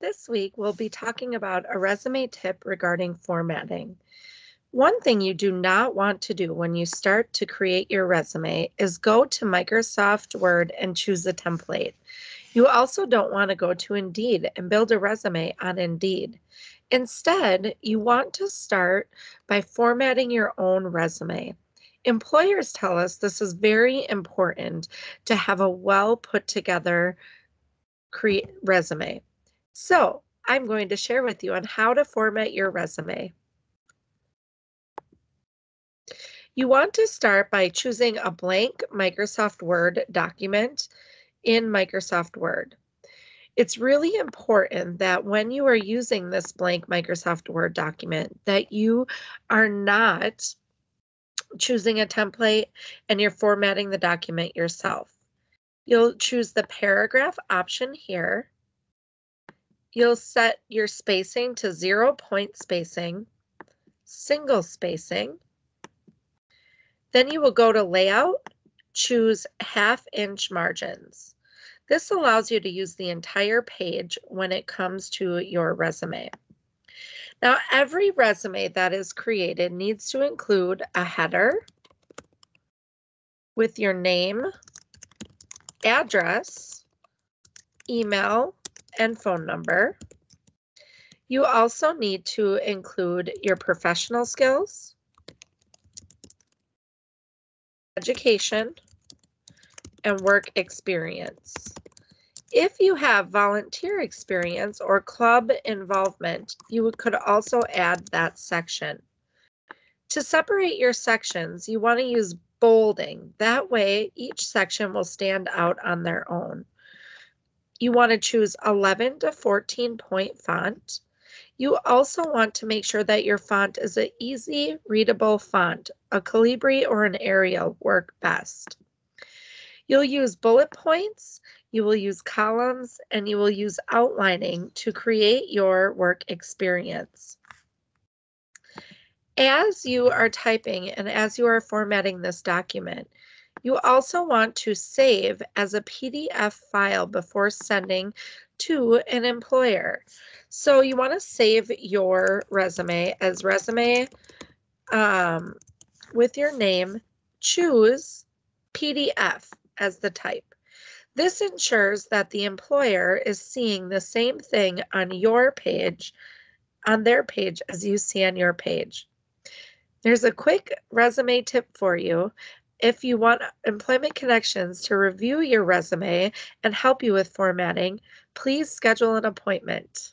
This week, we'll be talking about a resume tip regarding formatting. One thing you do not want to do when you start to create your resume is go to Microsoft Word and choose a template. You also don't want to go to Indeed and build a resume on Indeed. Instead, you want to start by formatting your own resume. Employers tell us this is very important to have a well put together resume. So I'm going to share with you on how to format your resume. You want to start by choosing a blank Microsoft Word document in Microsoft Word. It's really important that when you are using this blank Microsoft Word document that you are not choosing a template and you're formatting the document yourself. You'll choose the paragraph option here. You'll set your spacing to zero point spacing, single spacing. Then you will go to layout, choose half inch margins. This allows you to use the entire page when it comes to your resume. Now, every resume that is created needs to include a header with your name, address, email, and phone number. You also need to include your professional skills, education, and work experience. If you have volunteer experience or club involvement, you could also add that section. To separate your sections, you want to use bolding. That way, each section will stand out on their own. You want to choose 11 to 14 point font. You also want to make sure that your font is an easy readable font. A Calibri or an Arial work best. You'll use bullet points, you will use columns, and you will use outlining to create your work experience. As you are typing and as you are formatting this document, you also want to save as a PDF file before sending to an employer. So you want to save your resume as resume um, with your name, choose PDF as the type. This ensures that the employer is seeing the same thing on your page, on their page as you see on your page. There's a quick resume tip for you. If you want Employment Connections to review your resume and help you with formatting, please schedule an appointment.